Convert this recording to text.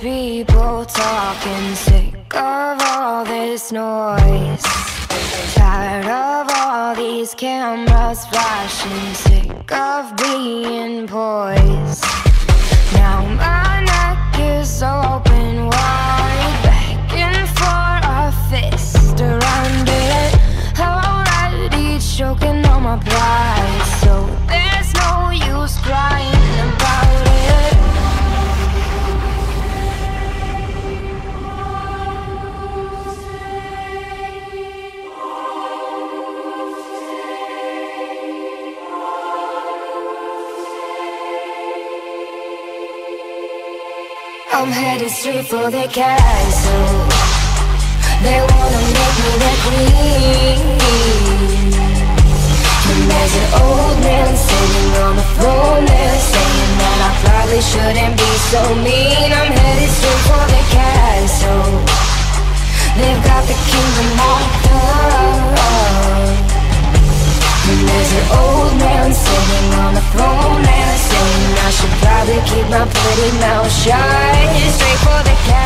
people talking, sick of all this noise. Tired of all these cameras flashing, sick of being poised. So there's no use crying about it. I'm headed straight for the castle. They wanna make me their queen. Probably shouldn't be so mean. I'm headed straight for the castle. They've got the kingdom locked up. And there's an old man sitting on the throne there saying I should probably keep my pretty mouth shut. Straight for the cat.